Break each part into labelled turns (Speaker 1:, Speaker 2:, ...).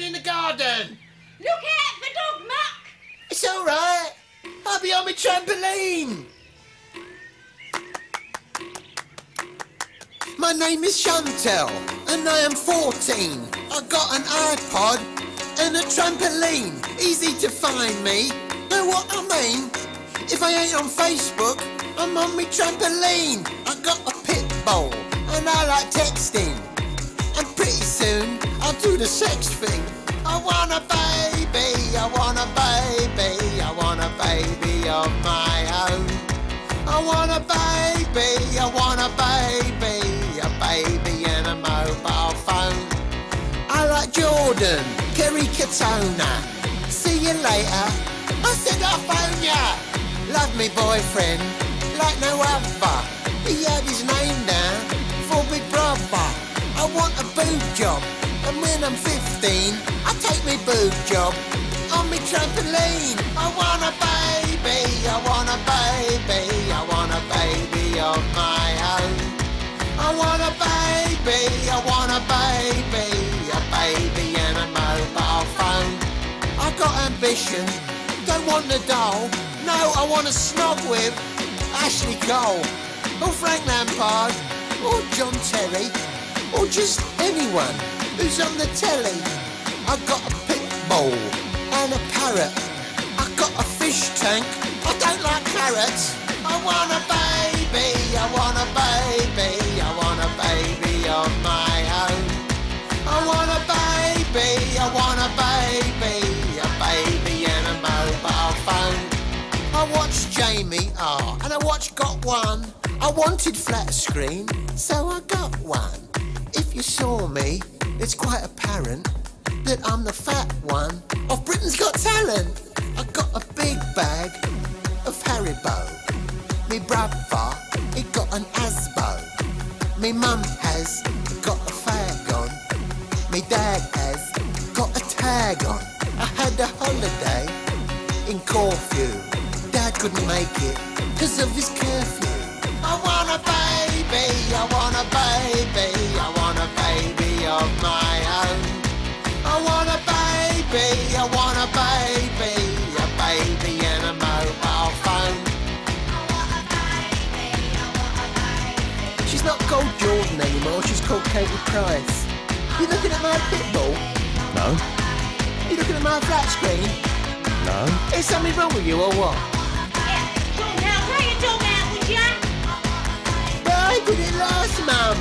Speaker 1: in the garden.
Speaker 2: Look out for dog muck!
Speaker 1: It's all right. I'll be on my trampoline. My name is Chantel, and I am 14. I got an iPod and a trampoline. Easy to find me. Know what I mean? If I ain't on Facebook, I'm on my trampoline. I got a pit bull, and I like texting. Pretty soon, I'll do the sex thing. I want a baby, I want a baby, I want a baby of my own. I want a baby, I want a baby, a baby and a mobile phone. I like Jordan, Kerry Katona. See you later. I said I'll phone ya. Love me boyfriend, like no other. He had his name down boob job, and when I'm 15, I take me boob job on me trampoline. I want a baby, I want a baby, I want a baby of my own. I want a baby, I want a baby, a baby and a mobile phone. I got ambition, don't want the doll. No, I want to snog with Ashley Cole, or Frank Lampard, or John Terry, or just anyone who's on the telly. I got a pit bull and a parrot. I got a fish tank. I don't like carrots. I want a baby. I want a baby. I want a baby of my own. I want a baby. I want a baby. A baby and a mobile phone. I watched Jamie R and I watched Gok Wan. I wanted flat screen, so I got one. If you saw me, it's quite apparent that I'm the fat one of Britain's Got Talent. I got a big bag of Haribo. Me brother, he got an Asbo. Me mum has got a fag on. Me dad has got a tag on. I had a holiday in Corfu. Dad couldn't make it because of his curfew. I want a baby, I want a baby, she's called Katie Price. You looking at my pit bull?
Speaker 3: No,
Speaker 1: You looking at my flat screen?
Speaker 3: no.
Speaker 1: Is something wrong with you or what?
Speaker 2: Yeah, now throw your dog out, would ya?
Speaker 1: But I did it last month.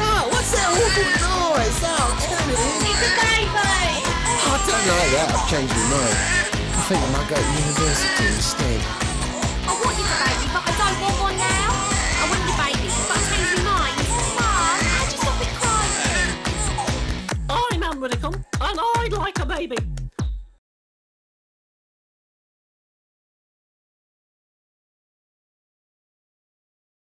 Speaker 1: Oh, what's that awful noise? Oh, damn it.
Speaker 2: It's a baby!
Speaker 1: I don't like that. I've changed my mind. I think I might go to university instead.
Speaker 2: I want you
Speaker 4: baby.